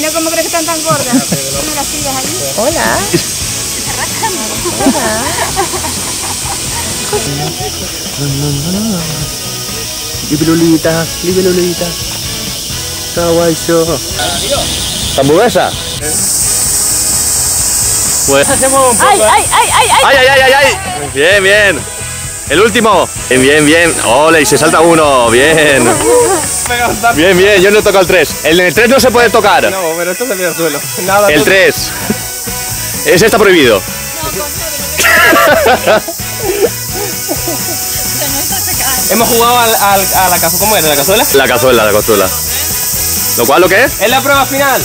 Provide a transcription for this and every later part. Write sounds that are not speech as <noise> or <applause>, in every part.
No, ¿cómo crees que están tan gordas? Las sillas ahí. Hola. Libelulita, libelulita. Kawaii-sho. ¿Hamburguesa? Pues... Hacemos un poco, ¡Ay, ay, ay, ay! ay. ¡Ay, ay, ay, ay, ay! Bien, bien. El último. Bien, bien, bien. Ole, y se salta uno. Bien. <laughs> Bien, bien. Yo no toco el 3. El, el 3 no se puede tocar. No, pero esto se ve al suelo. Nada. El 3. Ese está prohibido. Hemos jugado al, al- a la cazuela. ¿Cómo es? ¿De la cazuela? La cazuela, la cazuela. ¿Lo cual lo que es? Es la prueba final.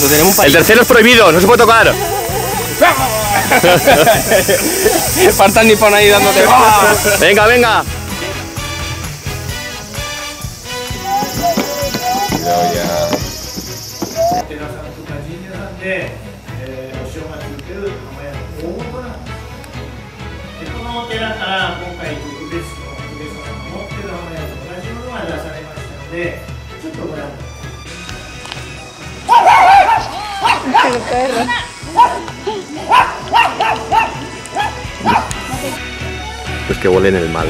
Lo tenemos un <laughs> El tercero es prohibido, no se puede tocar. <laughs> Faltan ni por ahí dándote. Venga, venga. 寺さんとか神社さんで、えーお正月受ける浜屋の大元なんですでこのお寺から今回特別のお仏様が持ってる浜屋と同じものが出されましたのでちょっとご覧ください Pues que huelen el mal.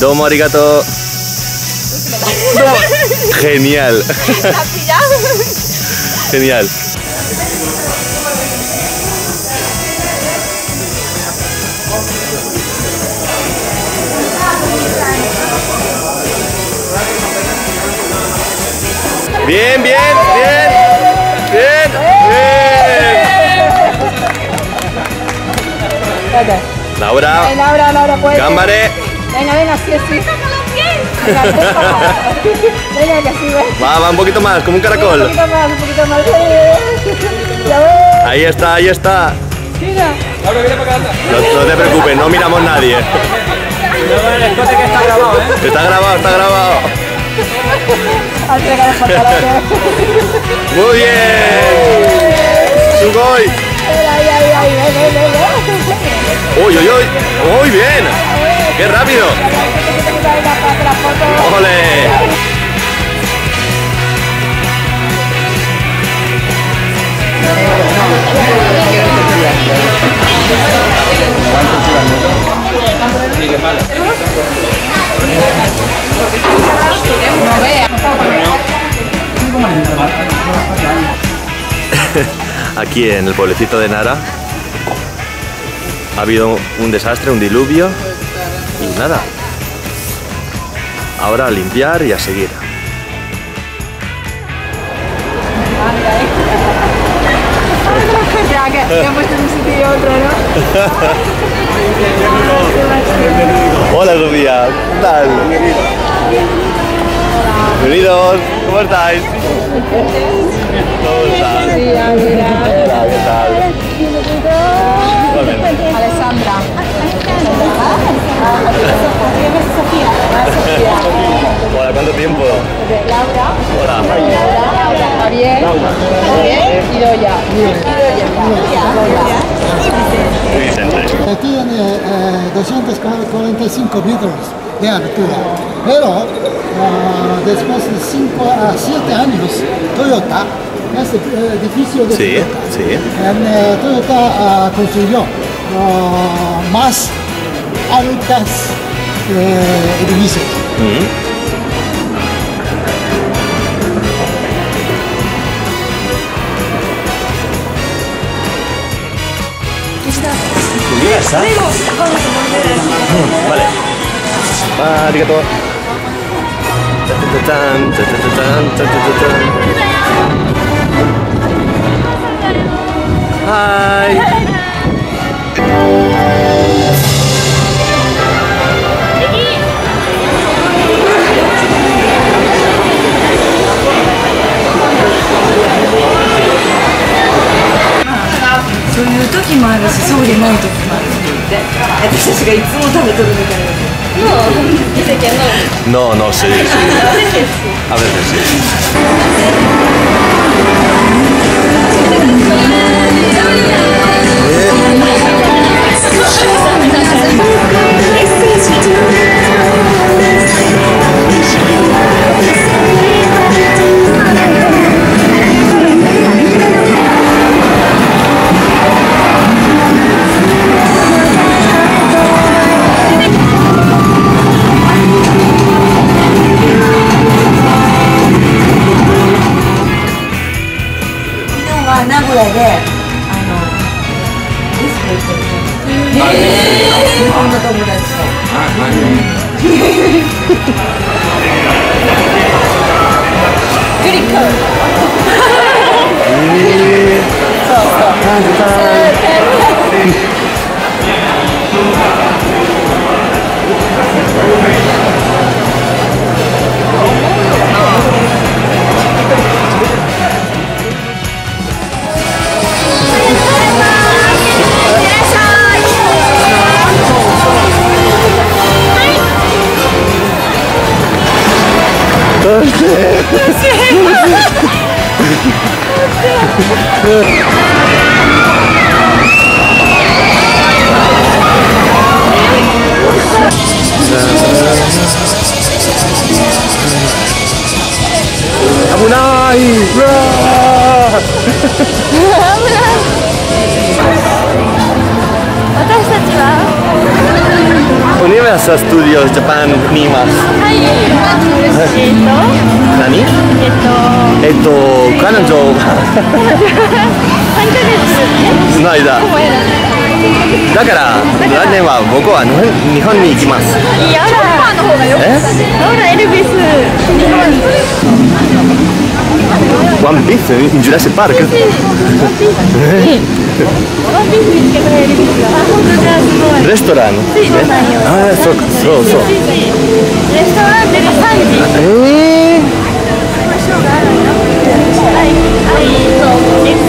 ど,うもありがとう。<laughs> Genial. <laughs> Genial. Bien, bien, bien. Bien, bien. Laura, Laura, Laura, puede. cámbare. Venga, venga, sí, sí. Venga, <laughs> que sí, ves. Va, va un poquito más, como un Un caracol. poquito más, un poquito más. <laughs> Ya ves. Ahí está, ahí está. Mira. Laura, viene para acá. anda. No, no te preocupes, no miramos nadie. Luego el escote que está grabado, ¿eh? Está grabado, está grabado. Al pegar los pantalones. Muy bien. Sugoi. Ay, ay, ay, ven, ven, ven, ven. Uy, uy, uy. Muy bien. Qué rápido. Ole. <laughs> Aquí en el pueblecito de Nara ha habido un desastre, un diluvio y nada. Ahora a limpiar y a seguir. Ya que que han puesto en un sitio y otro, ¿no? Hola Sofía, ¿qué tal? Bienvenidos, ¿cómo estáis? ¿Cómo tal? Hola, ¿cuánto tiempo? Laura. Hola. Javier. Javier y Doya. Vicente. Tiene eh, 245 metros de altura, pero ah, después de 5 a 7 años, Toyota, este eh, edificio de Sí, Toyota, sí. eh, Toyota ah, ah, más Altas eh, edificios. Mm -hmm. ¿Llegas, ah? mm, vale. Ah, arigato. Tan, tan, tan, tan, tan, tan, tan. Ah. 時もあるしそうでない時もあるっ私たちがいつも食べとるみたいな no. No, no, sí, sí. A veces sí. はい。でい。ってる日本の友達と。グリコ。そうそう。Universal Studios Japan にいます。はい。えっと、何えっと、えっと、彼女3ヶ月の間。前だから、来年は僕は日本に行きます。いやだ。の方がよえほら、エルビス。日本。ワンピース in Jurassic Park? ワンピース見つけたレストラン、ね、あそうそうそう。レストランで3時。ええー、はいはい。